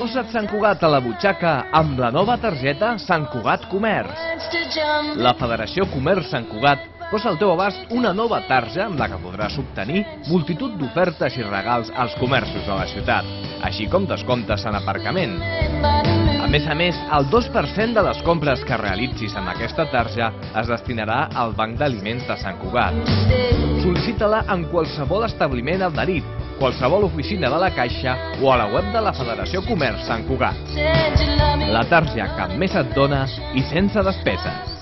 Posa't Sant Cugat a la butxaca amb la nova targeta Sant Cugat Comerç. La Federació Comerç Sant Cugat posa al teu abast una nova tarja amb la que podràs obtenir multitud d'ofertes i regals als comerços de la ciutat, així com descomptes en aparcament. A més a més, el 2% de les compres que realitzis amb aquesta tarja es destinarà al Banc d'Aliments de Sant Cugat. Sol·licita-la en qualsevol establiment adherit, qualsevol oficina de la Caixa o a la web de la Federació Comerç Sant Cugat. La tarja que més et dona i sense despeses.